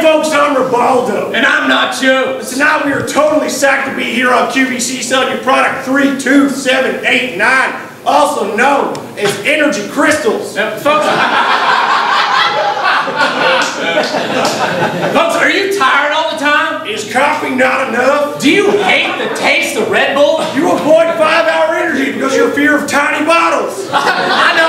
Hey folks, I'm Ribaldo. And I'm Nachos. Tonight we are totally psyched to be here on QVC selling your product 32789, also known as Energy Crystals. Now, folks, folks, are you tired all the time? Is coffee not enough? Do you hate the taste of Red Bull? You avoid five hour energy because of your fear of tiny bottles.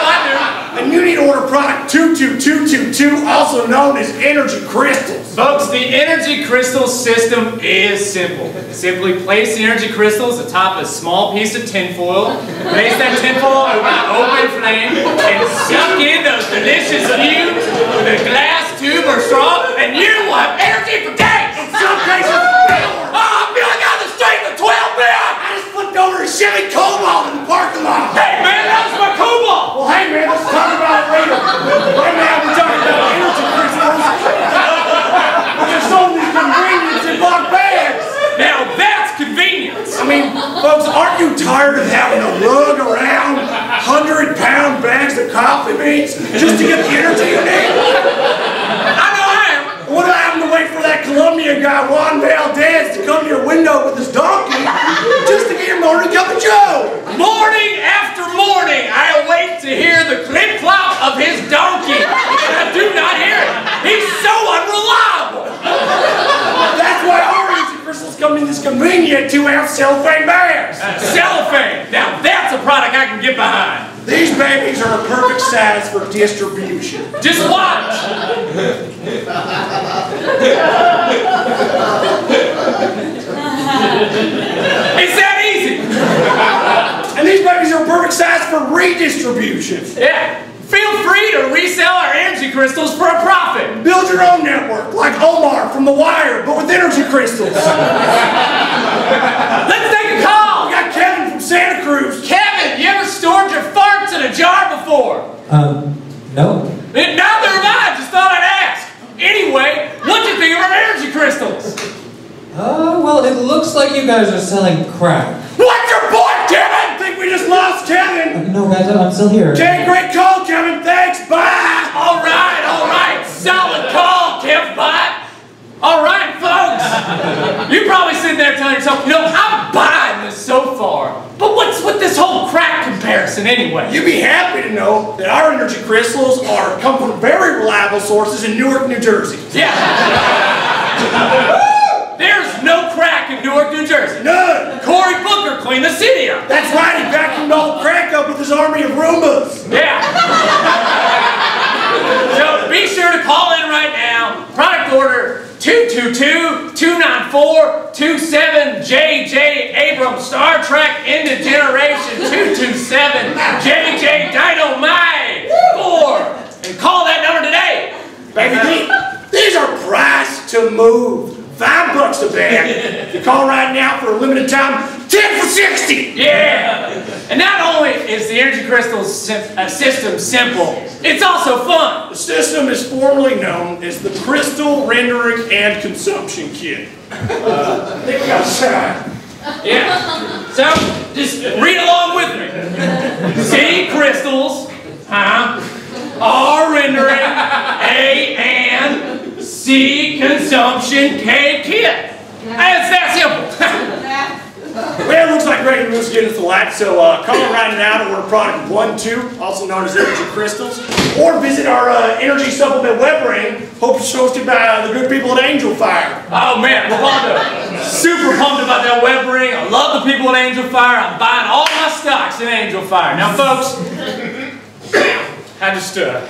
You need to order product 22222, also known as Energy Crystals. Folks, the energy crystal system is simple. Simply place the energy crystals atop a small piece of tinfoil, place that tinfoil over an open flame, and suck in those delicious fumes with a glass tube or straw, and you will have energy for days! In some cases, Oh, I'm feeling out the street with 12 man! I just flipped over a Chevy Cobalt in the parking lot. Hey man, that was my cobalt! Well, hey man, let's talk about it later. Right now, we're talking about energy crystals. Which are sold in convenience in block bags. Now that's convenience! I mean, folks, aren't you tired of having to lug around 100 pound bags of coffee beans just to get the energy you need? I know I am! What do I have to wait for that Colombian guy, Juan Valdez, to come to your window with his donkey just to get your morning cup of joe? Morning after morning, I await to hear the clip clop of his donkey. And I do not hear it. He's so unreliable. That's why our energy crystals come in this convenient two ounce cellophane bags. Uh, cellophane. Now that's a product I can get behind. These babies are a perfect size for distribution. Just watch. It's that easy. And these babies are a perfect size for redistribution. Yeah. Feel free to resell our energy crystals for a profit. Build your own network, like Omar from The Wire, but with energy crystals. Let's take a call. We got Kevin from Santa Cruz. Kevin, you ever stored your farts in a jar before? Um, no. Neither have I, just thought I'd ask. Anyway, what'd you think of our energy crystals? Uh, well, it looks like you guys are selling crap. What's your point, Kevin? I think we just lost Kevin. Uh, no, guys, I'm still here. Okay, great call, Kevin. Thanks. Bye. All right, all right, solid call, Kevbot. All right, folks. You're probably sitting there telling yourself, you know, I'm buying this so far. But what's with this whole crack comparison anyway? You'd be happy to know that our energy crystals are come from very reliable sources in Newark, New Jersey. Yeah. There's no crack in Newark, New Jersey. None. Cory Booker cleaned the city up. That's right. He vacuumed all the crack up with his army of Roombas. Yeah. so be sure to call in right now. Product order 222-294-27 Abrams Star Trek Into Generation 227 JJ Dynamite 4. And call that number today. Baby, these, these are priced to move. Five bucks a bag. If you call right now for a limited time, 10 60. Yeah. And not only is the Energy Crystals sim- uh, system simple, it's also fun. The system is formally known as the Crystal Rendering and Consumption Kit. Uh, think we got a sign. Yeah. So just read along with me. Great News getting us the light, so uh, call right now to order product 1-2, also known as Energy Crystals, or visit our uh, Energy Supplement web ring, hope hosted by uh, the good people at Angelfire. oh man, Rolando, super pumped about that web ring. I love the people at Angelfire. I'm buying all my stocks in Angelfire. Now, folks, I just uh,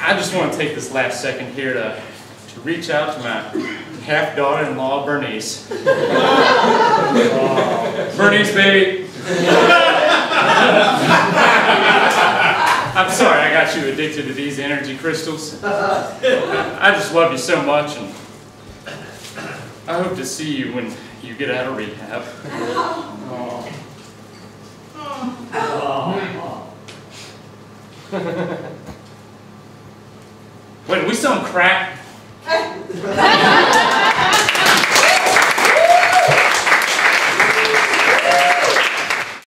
I just want to take this last second here to to reach out to my half daughter-in-law Bernice. Bernice, baby. I'm sorry I got you addicted to these energy crystals. I just love you so much, and I hope to see you when you get out of rehab. Wait, are we selling crack?